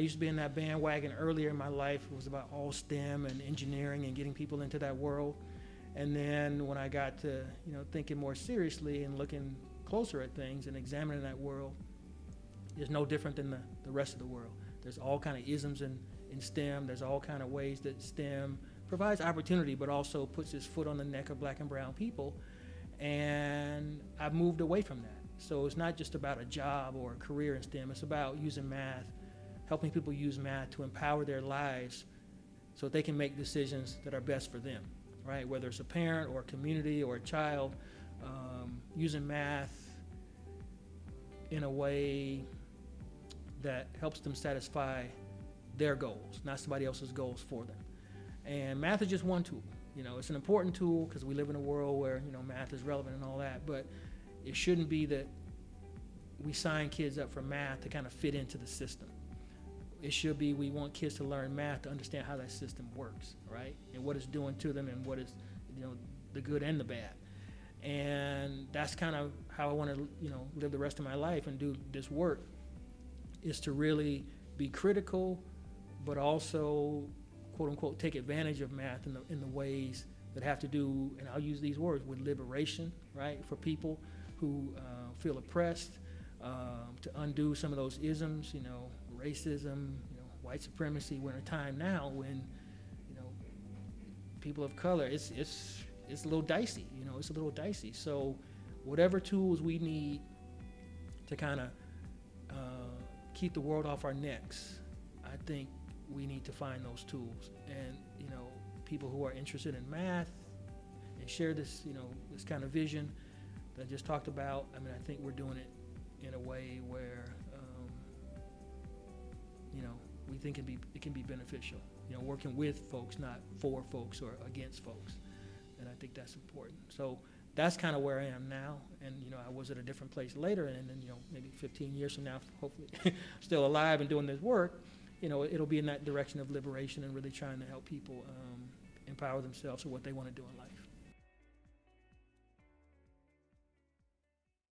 used to be in that bandwagon earlier in my life. It was about all STEM and engineering and getting people into that world. And then when I got to, you know, thinking more seriously and looking closer at things and examining that world, it's no different than the, the rest of the world. There's all kind of isms in, in STEM. There's all kind of ways that STEM provides opportunity, but also puts its foot on the neck of black and brown people. And I've moved away from that. So it's not just about a job or a career in STEM. It's about using math, helping people use math to empower their lives so they can make decisions that are best for them, right? Whether it's a parent or a community or a child, um, using math in a way that helps them satisfy their goals, not somebody else's goals for them. And math is just one tool. You know, it's an important tool because we live in a world where, you know, math is relevant and all that, but it shouldn't be that we sign kids up for math to kind of fit into the system. It should be we want kids to learn math to understand how that system works, right? And what it's doing to them and what is, you know, the good and the bad. And that's kind of how I want to, you know, live the rest of my life and do this work is to really be critical, but also, quote unquote, take advantage of math in the, in the ways that have to do, and I'll use these words, with liberation, right, for people who uh, feel oppressed, um, to undo some of those isms, you know, racism, you know, white supremacy. We're in a time now when, you know, people of color, it's it's it's a little dicey. You know, it's a little dicey. So, whatever tools we need to kind of uh, keep the world off our necks, I think we need to find those tools. And you know, people who are interested in math and share this, you know, this kind of vision that I just talked about. I mean, I think we're doing it in a way where, think it, be, it can be beneficial. You know, working with folks, not for folks or against folks. And I think that's important. So that's kind of where I am now. And, you know, I was at a different place later. And then, you know, maybe 15 years from now, hopefully still alive and doing this work, you know, it'll be in that direction of liberation and really trying to help people um, empower themselves for what they want to do in life.